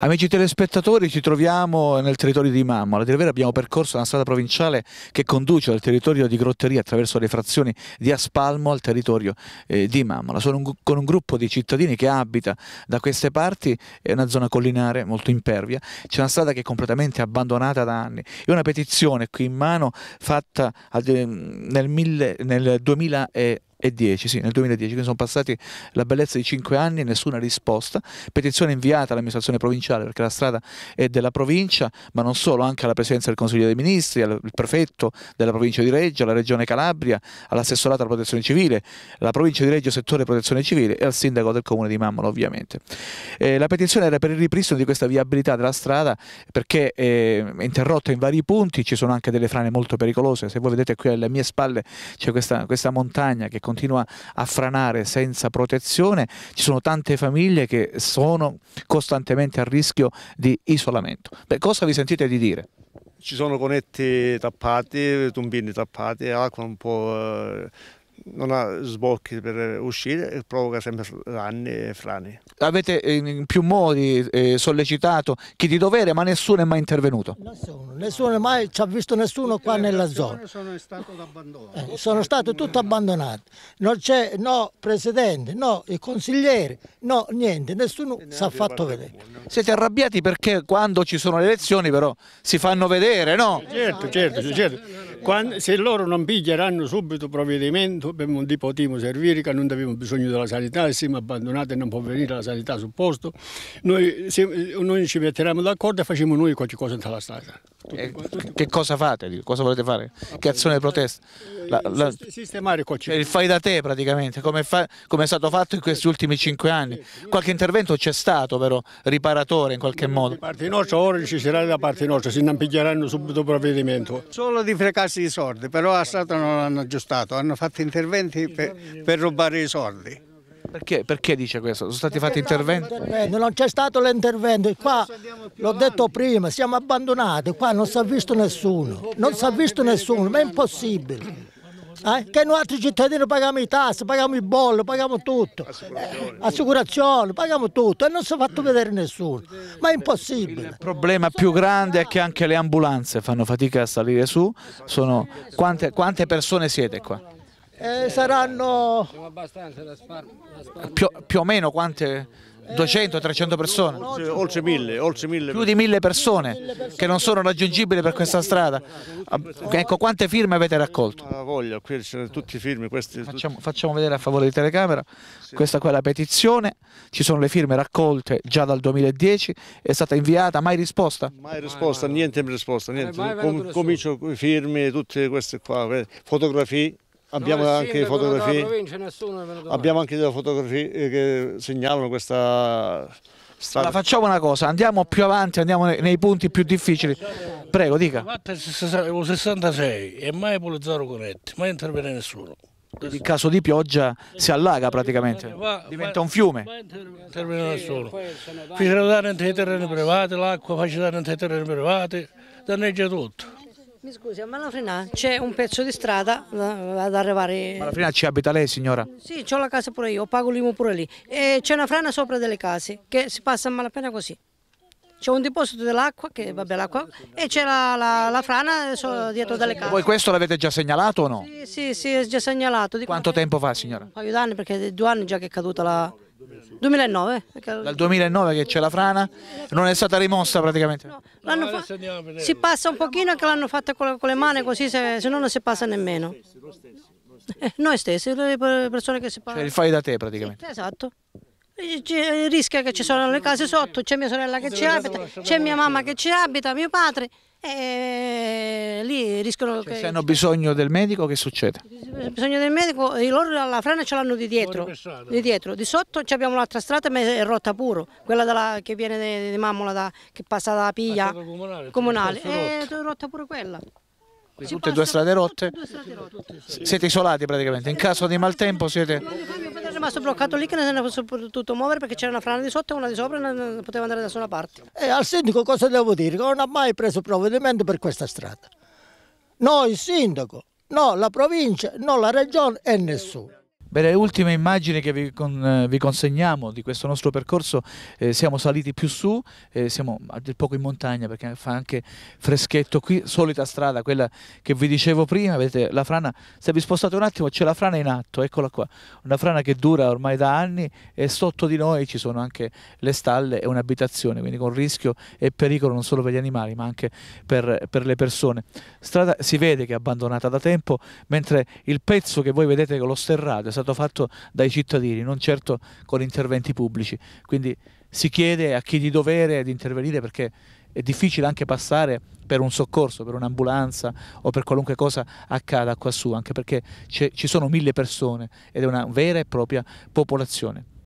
Amici telespettatori, ci troviamo nel territorio di Mammola. A dire vero abbiamo percorso una strada provinciale che conduce dal territorio di Grotteria attraverso le frazioni di Aspalmo al territorio eh, di Mammola. Sono un, con un gruppo di cittadini che abita da queste parti, è una zona collinare molto impervia. C'è una strada che è completamente abbandonata da anni. E una petizione qui in mano fatta nel, mille, nel 2000 e 10, sì, nel 2010, quindi sono passati la bellezza di 5 anni e nessuna risposta. Petizione inviata all'amministrazione provinciale perché la strada è della provincia, ma non solo, anche alla Presidenza del Consiglio dei Ministri, al prefetto della provincia di Reggio, alla Regione Calabria, all'assessorato alla protezione civile, alla provincia di Reggio settore protezione civile e al sindaco del comune di Mammola ovviamente. Eh, la petizione era per il ripristino di questa viabilità della strada perché è interrotta in vari punti, ci sono anche delle frane molto pericolose, se voi vedete qui alle mie spalle c'è questa, questa montagna che continua a franare senza protezione, ci sono tante famiglie che sono costantemente a rischio di isolamento. Beh, cosa vi sentite di dire? Ci sono conetti tappati, tombini tappati, l'acqua un po' eh, non ha sbocchi per uscire e provoca sempre danni e frani. Avete in più modi eh, sollecitato chi di dovere ma nessuno è mai intervenuto? Nessuno, nessuno mai ci ha visto nessuno qua nella zona. Sono stato abbandonato. Eh, sono stati tutti abbandonati. Non c'è no presidente, no i consiglieri, no niente, nessuno si è fatto vedere. Siete arrabbiati perché quando ci sono le elezioni però si fanno vedere, no? Certo, certo, certo. Quando, se loro non piglieranno subito provvedimento per non potremo servire, che non abbiamo bisogno della sanità e siamo abbandonati e non può venire la sanità sul posto, noi, se, noi ci metteremo d'accordo e facciamo noi qualcosa nella strada. Eh, che cosa fate? Cosa volete fare? Che azione di protesta? La, la, sistemare qualcosa. Il fai da te praticamente, come, fa, come, è stato fatto in questi ultimi cinque anni. Qualche intervento c'è stato però, riparatore in qualche modo. Da parte nostra ora ci sarà da parte nostra, se non piglieranno subito provvedimento. Solo di frecarsi i soldi, però a Stato non hanno aggiustato, hanno fatto interventi per, per rubare i soldi. Perché, perché, dice questo? Sono stati fatti interventi? Non c'è stato l'intervento, qua l'ho detto prima, siamo abbandonati, qua non si è visto nessuno, non si è visto nessuno, ma è impossibile. Eh? Che noi altri cittadini paghiamo i tasse, paghiamo i bolli, paghiamo tutto, assicurazioni, assicurazioni paghiamo tutto e non si è fatto vedere nessuno, ma è impossibile. Il problema più grande è che anche le ambulanze fanno fatica a salire su, Sono... quante, quante persone siete qua? Eh, saranno più, più, o meno quante 200-300 persone? Oltre, oltre, mille, oltre mille. Più di mille persone che non sono raggiungibili per questa strada. Ecco, quante firme avete raccolto? A voglia, qui sono tutti i firmi. Questi, facciamo, facciamo, vedere a favore di telecamera. Sì. Questa qua è la petizione, ci sono le firme raccolte già dal 2010, è stata inviata, mai risposta? Mai risposta, niente risposta, niente. Com comincio con i firmi, tutte queste qua, fotografie. Abbiamo no, anche fotografie. Abbiamo anche delle fotografie che segnalano questa strada. Allora, facciamo una cosa, andiamo più avanti, andiamo nei, nei punti più difficili. Prego, dica. il 66 e mai polizzato conetti, mai interviene nessuno. In caso di pioggia si allaga praticamente, diventa un fiume. Non interviene nessuno. Dare nei terreni privati, l'acqua dare nei terreni privati, danneggia tutto. Mi scusi, a Malafrina c'è un pezzo di strada ad arrivare... Malafrina ci abita lei signora? Sì, ho la casa pure io, pago l'IMU pure lì. E c'è una frana sopra delle case che si passa a malapena così. C'è un deposito dell'acqua, che vabbè l'acqua, e c'è la, la, la, frana dietro dalle case. Voi questo l'avete già segnalato o no? Sì, sì, sì, è già segnalato. Quanto tempo fa signora? Un paio d'anni, perché è due anni già che è caduta la... 2009. Dal 2009 che c'è la frana, non è stata rimossa praticamente? No, fa... si passa un pochino che l'hanno fatta con, le mani così se, se no non si passa nemmeno. Eh, noi stessi, le persone che si passano. Cioè il fai da te praticamente? Sì, esatto. Rischia che ci sono le case sotto, c'è mia sorella che ci abita, c'è mia mamma che ci abita, mio padre e lì rischiano cioè, che... Se hanno bisogno del medico che succede? Bisogno del medico, loro la frana ce l'hanno di dietro, di dietro, di sotto abbiamo l'altra strada ma è rotta puro, quella della, che viene di Mammola, da, che passa dalla piglia comunale, comunale. è rotta pure quella. Tutte e due strade rotte? Due strade rotte. Siete isolati praticamente, in caso di maltempo siete... È rimasto bloccato lì che non ne fosse potuto muovere perché c'era una frana di sotto e una di sopra e non poteva andare da nessuna parte. E al sindaco cosa devo dire? Che non ha mai preso provvedimento per questa strada. No il sindaco, no la provincia, no la regione e nessuno. Beh, le ultime immagini che vi, con, eh, vi, consegniamo di questo nostro percorso, eh, siamo saliti più su, eh, siamo a del poco in montagna perché fa anche freschetto qui, solita strada, quella che vi dicevo prima, vedete la frana, se vi spostate un attimo c'è la frana in atto, eccola qua, una frana che dura ormai da anni e sotto di noi ci sono anche le stalle e un'abitazione, quindi con rischio e pericolo non solo per gli animali ma anche per, per le persone. Strada si vede che è abbandonata da tempo, mentre il pezzo che voi vedete con lo sterrato stato fatto dai cittadini, non certo con interventi pubblici. Quindi si chiede a chi di dovere di intervenire perché è difficile anche passare per un soccorso, per un'ambulanza o per qualunque cosa accada qua su, anche perché ci sono mille persone ed è una vera e propria popolazione.